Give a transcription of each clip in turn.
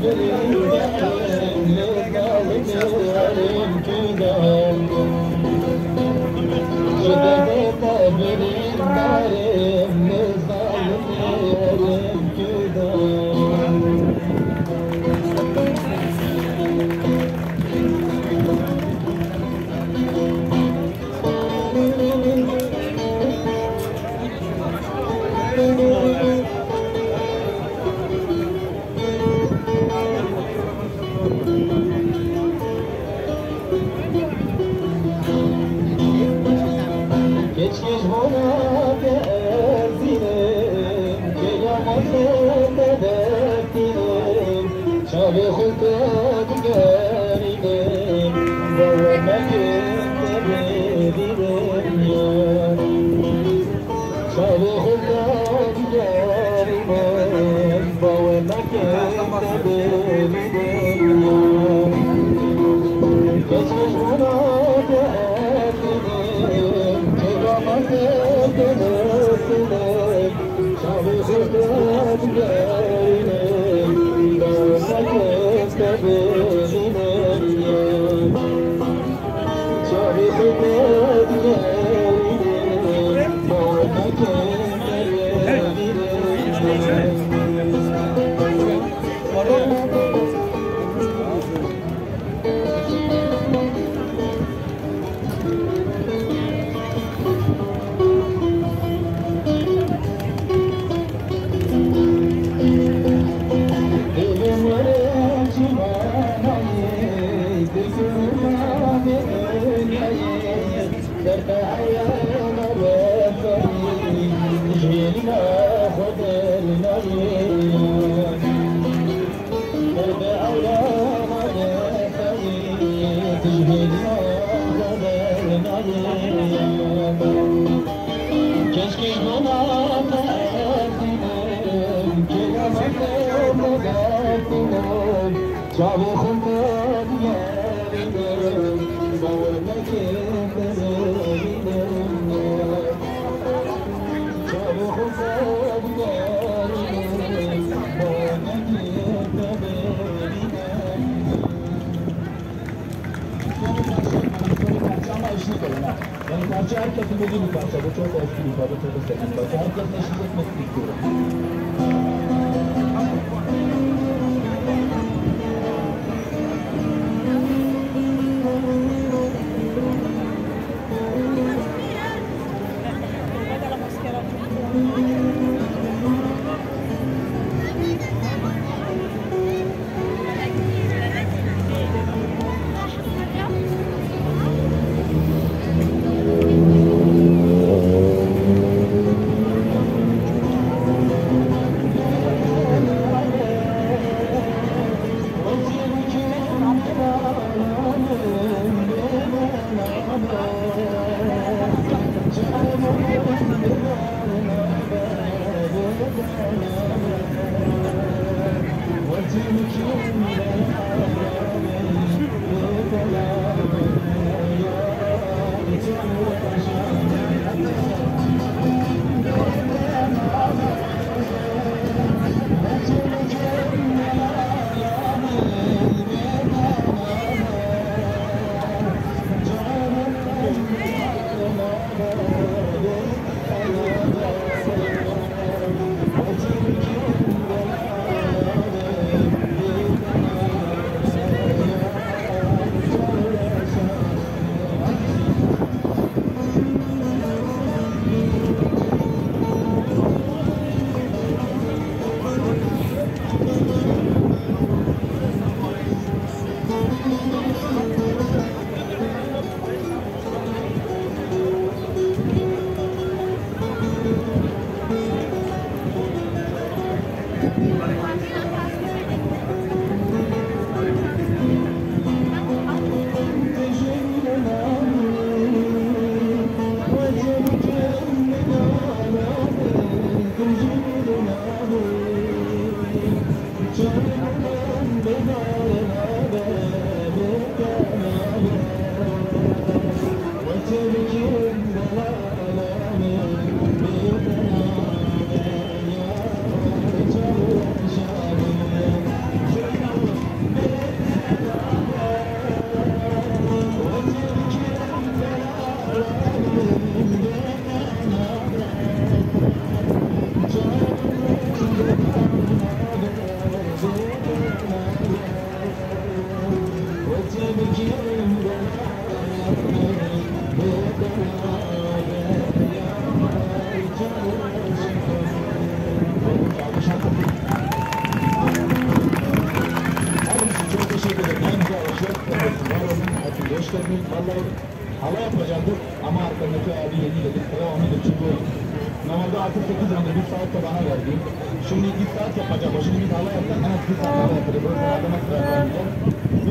Thank you. Yani parça herkesin dediği bir parça. Bu çok eski bir parça, çok bir parça. Herkesin eşlik etmesini istiyorum. よろしくお願いします。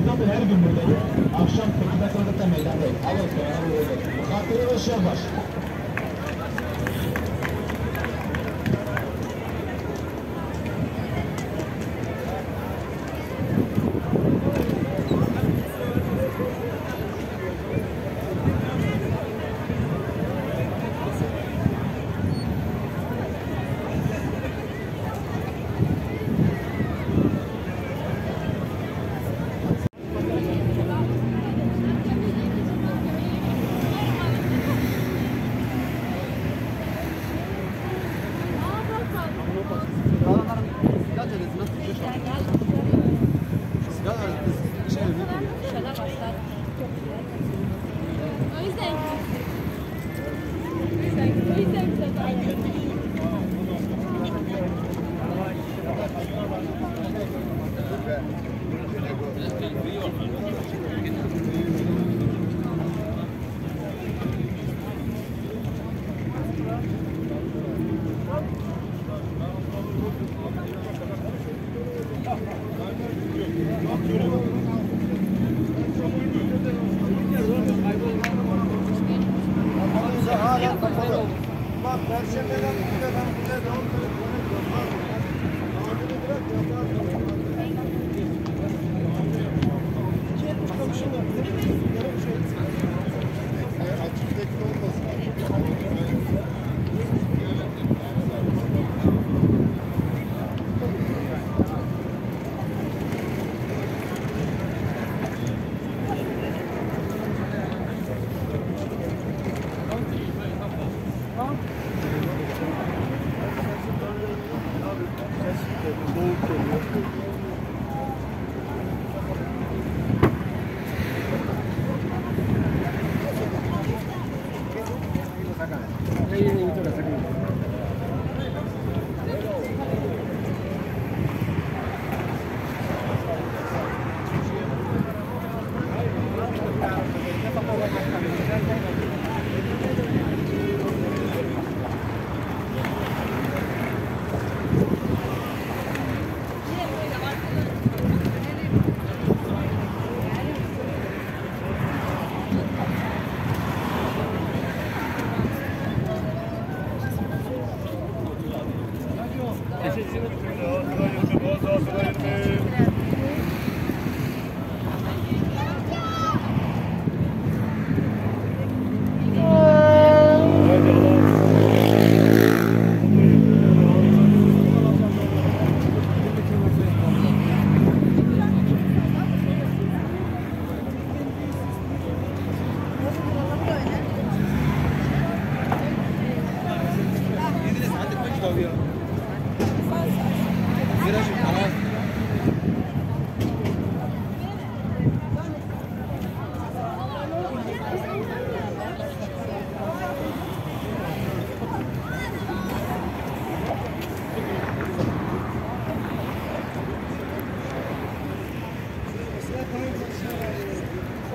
Zaten her gün buradayım. Akşam 8'e kadar da meydandayım. Ağustos, Ağustos. Katili ve Şerbaş. Perşembe'den Thank you.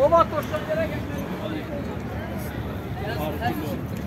Domat koştan yere geçmedi. Biraz ters çıktı.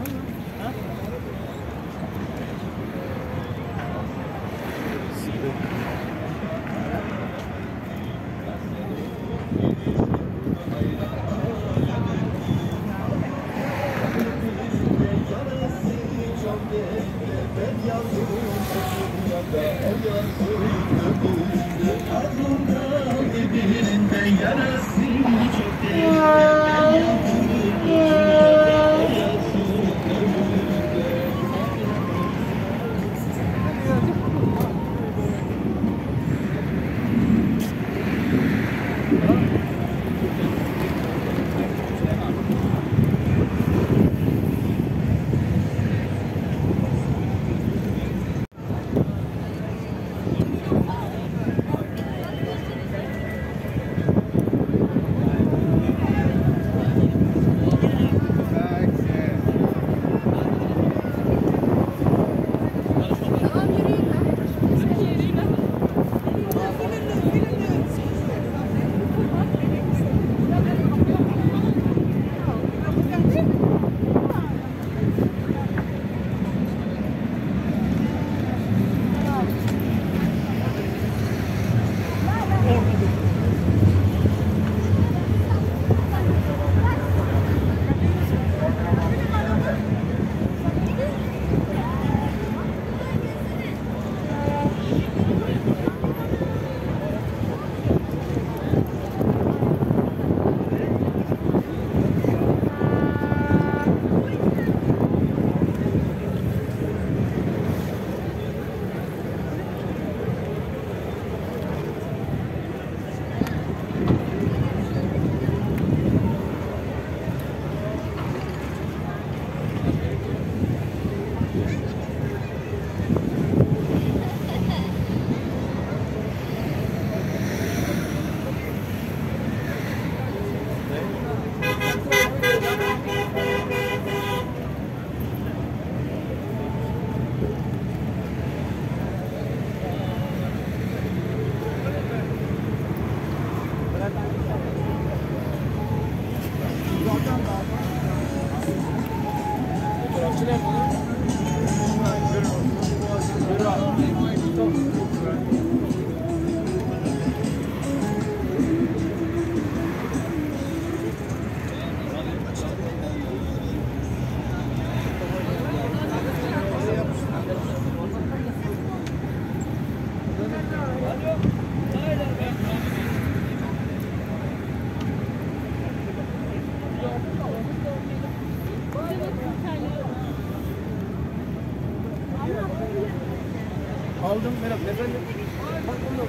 Aldım. Merhaba efendim. Bak bunu